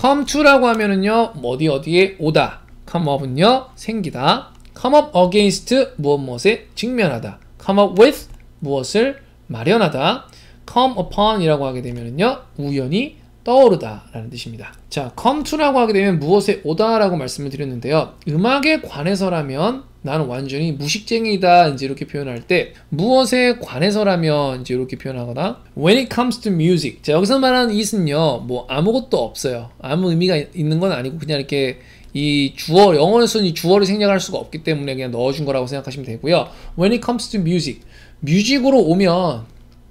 come to라고 하면은요 어디 어디에 오다 come up은요 생기다 come up against 무엇 무엇에 직면하다 come up with 무엇을 마련하다 come upon이라고 하게 되면은요 우연히 떠오르다 라는 뜻입니다. 자 come to라고 하게 되면 무엇에 오다 라고 말씀을 드렸는데요. 음악에 관해서라면 나는 완전히 무식쟁이다. 이제 이렇게 표현할 때 무엇에 관해서라면 이제 이렇게 표현하거나 when it comes to music. 자 여기서 말하는 it은요 뭐 아무것도 없어요. 아무 의미가 있는 건 아니고 그냥 이렇게 이 주어 영어에서는 이 주어를 생략할 수가 없기 때문에 그냥 넣어준 거라고 생각하시면 되고요. when it comes to music. 뮤직으로 오면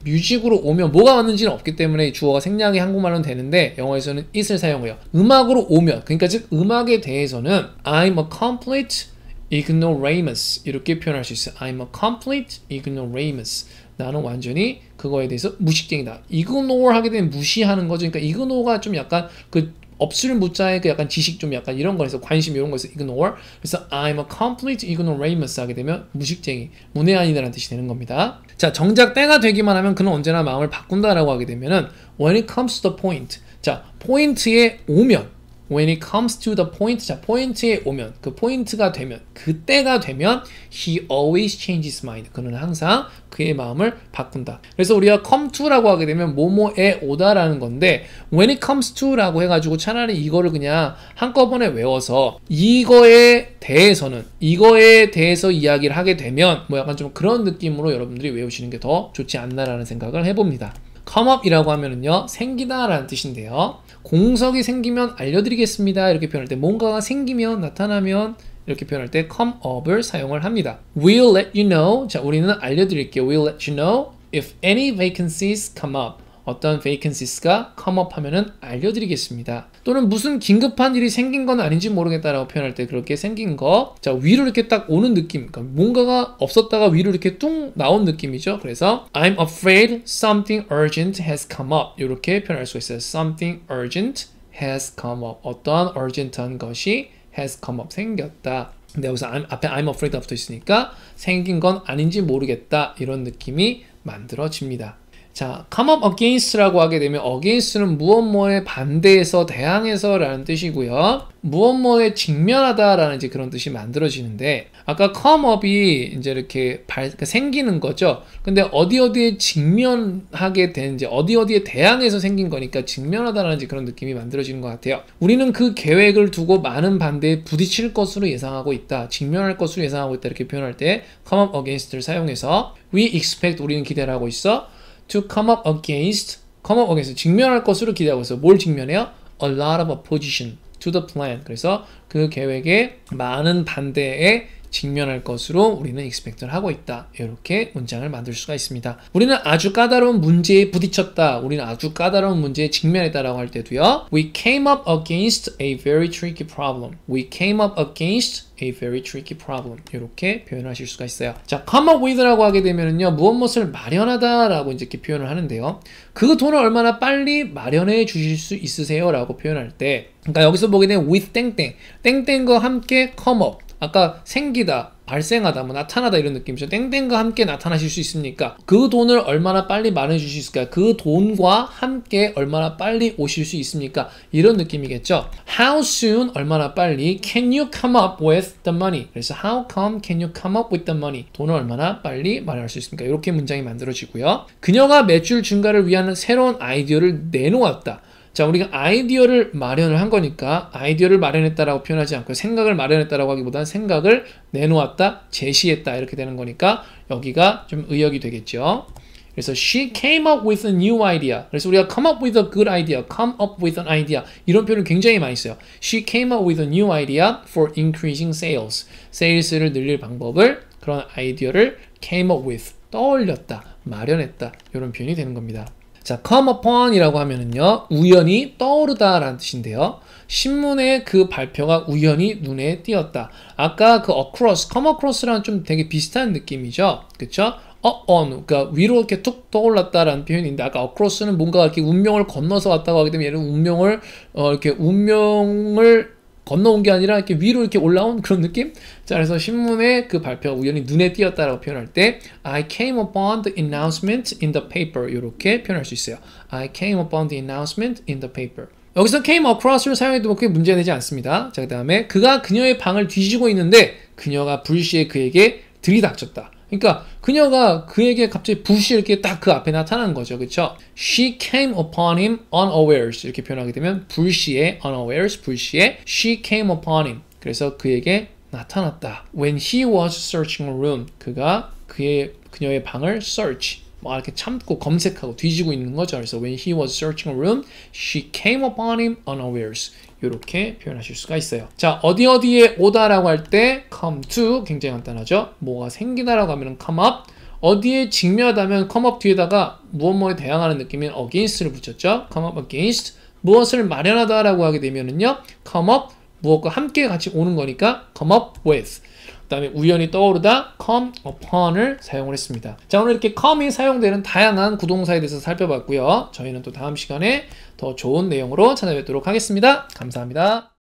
뮤직으로 오면 뭐가 왔는지는 없기 때문에 주어가 생략이 한국말로는 되는데 영어에서는 it을 사용해요. 음악으로 오면 그러니까 즉 음악에 대해서는 I'm a complete ignoramus 이렇게 표현할 수 있어요. I'm a complete ignoramus. 나는 완전히 그거에 대해서 무식쟁이다. ignore 하게 되면 무시하는 거죠. 그러니까 ignore가 좀 약간 그 없을 무자의 그 약간 지식 좀 약간 이런 거에서 관심 이런 거에서 ignore. 그래서 I'm a complete ignoramus 하게 되면 무식쟁이, 문외한이다라는 뜻이 되는 겁니다. 자, 정작 때가 되기만 하면 그는 언제나 마음을 바꾼다라고 하게 되면은 when it comes to the point. 자, 포인트에 오면 when it comes to the point 자 포인트에 오면 그 포인트가 되면 그때가 되면 he always changes mind. 그는 항상 그의 마음을 바꾼다. 그래서 우리가 come to라고 하게 되면 뭐뭐에 오다라는 건데 when it comes to라고 해가지고 차라리 이거를 그냥 한꺼번에 외워서 이거에 대해서는 이거에 대해서 이야기를 하게 되면 뭐 약간 좀 그런 느낌으로 여러분들이 외우시는 게 더 좋지 않나라는 생각을 해봅니다 come up이라고 하면은요 생기다 라는 뜻인데요 공석이 생기면 알려드리겠습니다. 이렇게 표현할 때 뭔가가 생기면 나타나면 이렇게 표현할 때 come up을 사용을 합니다. We'll let you know. 자, 우리는 알려드릴게요. We'll let you know if any vacancies come up. 어떤 vacancies가 come up 하면은 알려드리겠습니다. 또는 무슨 긴급한 일이 생긴 건 아닌지 모르겠다라고 표현할 때 그렇게 생긴 거. 자, 위로 이렇게 딱 오는 느낌. 그러니까 뭔가가 없었다가 위로 이렇게 뚱 나온 느낌이죠. 그래서 I'm afraid something urgent has come up. 이렇게 표현할 수 있어요. Something urgent has come up. 어떠한 urgent한 것이 has come up. 생겼다. 근데 여기서 I'm, 앞에 I'm afraid가 붙어 있으니까 생긴 건 아닌지 모르겠다. 이런 느낌이 만들어집니다. 자, come up against라고 하게 되면 against는 무엇 뭐에 반대해서 대항해서 라는 뜻이고요. 무엇 뭐에 직면하다 라는 이제 그런 뜻이 만들어지는데 아까 come up이 이제 이렇게 발, 그러니까 생기는 거죠. 근데 어디 어디에 직면하게 되는지 어디 어디에 대항해서 생긴 거니까 직면하다라는 이제 그런 느낌이 만들어지는 것 같아요. 우리는 그 계획을 두고 많은 반대에 부딪힐 것으로 예상하고 있다. 직면할 것으로 예상하고 있다. 이렇게 표현할 때 come up against를 사용해서 we expect 우리는 기대를 하고 있어. To come up against, come up against, 직면할 것으로 기대하고 있어요. 뭘 직면해요? A lot of opposition to the plan. 그래서 그 계획에 많은 반대에 직면할 것으로 우리는 expect를 하고 있다. 이렇게 문장을 만들 수가 있습니다. 우리는 아주 까다로운 문제에 부딪혔다. 우리는 아주 까다로운 문제에 직면했다라고 할 때도요. We came up against a very tricky problem. We came up against a very tricky problem. 이렇게 표현하실 수가 있어요. 자, come up with라고 하게 되면은요, 무엇 무엇을 마련하다 라고 이제 이렇게 표현을 하는데요. 그 돈을 얼마나 빨리 마련해 주실 수 있으세요 라고 표현할 때, 그러니까 여기서 보게 되면 with 땡땡, 땡땡과 함께 come up. 아까 생기다, 발생하다, 뭐 나타나다 이런 느낌이죠. 땡땡과 함께 나타나실 수 있습니까? 그 돈을 얼마나 빨리 마련해 주실 수 있을까요? 그 돈과 함께 얼마나 빨리 오실 수 있습니까? 이런 느낌이겠죠. How soon 얼마나 빨리 can you come up with the money? 그래서 how come can you come up with the money? 돈을 얼마나 빨리 마련할 수 있습니까? 이렇게 문장이 만들어지고요. 그녀가 매출 증가를 위한 새로운 아이디어를 내놓았다. 자, 우리가 아이디어를 마련을 한 거니까 아이디어를 마련했다라고 표현하지 않고 생각을 마련했다라고 하기보다는 생각을 내놓았다, 제시했다 이렇게 되는 거니까 여기가 좀 의역이 되겠죠. 그래서 she came up with a new idea. 그래서 우리가 come up with a good idea, come up with an idea 이런 표현을 굉장히 많이 써요. She came up with a new idea for increasing sales. 세일스를 늘릴 방법을 그런 아이디어를 came up with 떠올렸다, 마련했다 이런 표현이 되는 겁니다. 자, come upon이라고 하면은요, 우연히 떠오르다 라는 뜻인데요. 신문의 그 발표가 우연히 눈에 띄었다. 아까 그 across, come across랑 좀 되게 비슷한 느낌이죠. 그쵸? 어, on, 그러니까 위로 이렇게 툭 떠올랐다라는 표현인데 아까 across는 뭔가 이렇게 운명을 건너서 왔다고 하기 때문에 얘는 운명을 어, 이렇게 운명을 건너온 게 아니라 이렇게 위로 이렇게 올라온 그런 느낌? 자, 그래서 신문에 그 발표가 우연히 눈에 띄었다라고 표현할 때 I came upon the announcement in the paper 이렇게 표현할 수 있어요. I came upon the announcement in the paper. 여기서 came across를 사용해도 크게 문제가 되지 않습니다. 자, 그 다음에 그가 그녀의 방을 뒤지고 있는데 그녀가 불시에 그에게 들이닥쳤다. 그러니까 그녀가 그에게 갑자기 불시 이렇게 딱 그 앞에 나타나는 거죠. 그렇죠? She came upon him unawares 이렇게 표현하게 되면 불시에 unawares 불시에 she came upon him 그래서 그에게 나타났다. When he was searching a room 그가 그의 그녀의 방을 search 뭐 이렇게 참고 검색하고 뒤지고 있는 거죠. 그래서 when he was searching a room, she came upon him unawares. 이렇게 표현하실 수가 있어요. 자, 어디 어디에 오다라고 할 때 come to 굉장히 간단하죠. 뭐가 생기다라고 하면 come up. 어디에 직면하다면 come up 뒤에다가 무엇 뭐에 대항하는 느낌인 against를 붙였죠. come up against. 무엇을 마련하다라고 하게 되면은요. come up 무엇과 함께 같이 오는 거니까 come up with. 그 다음에 우연히 떠오르다 come upon을 사용을 했습니다. 자 오늘 이렇게 come이 사용되는 다양한 구동사에 대해서 살펴봤고요. 저희는 또 다음 시간에 더 좋은 내용으로 찾아뵙도록 하겠습니다. 감사합니다.